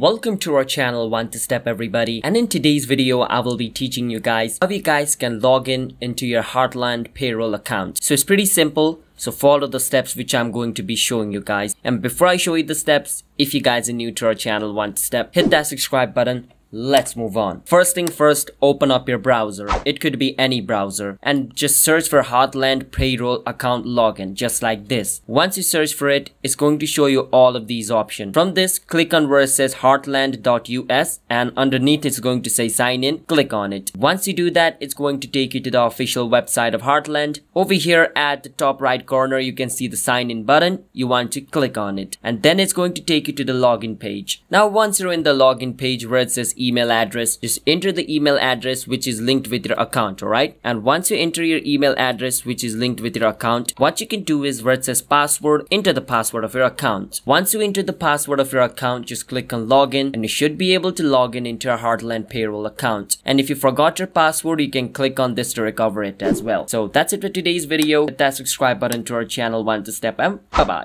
Welcome to our channel One2Step everybody and in today's video I will be teaching you guys how you guys can log in into your Heartland payroll account. So it's pretty simple. So follow the steps which I'm going to be showing you guys. And before I show you the steps, if you guys are new to our channel One2Step, hit that subscribe button Let's move on. First thing first, open up your browser. It could be any browser and just search for Heartland payroll account login just like this. Once you search for it, it's going to show you all of these options. From this, click on where it says heartland.us and underneath it's going to say sign in. Click on it. Once you do that, it's going to take you to the official website of Heartland. Over here at the top right corner, you can see the sign in button. You want to click on it and then it's going to take you to the login page. Now once you're in the login page where it says email address just enter the email address which is linked with your account alright? And once you enter your email address which is linked with your account what you can do is where it says password enter the password of your account. Once you enter the password of your account just click on login and you should be able to log in into your heartland payroll account. And if you forgot your password you can click on this to recover it as well. So that's it for today's video. Hit that subscribe button to our channel. One to step and bye bye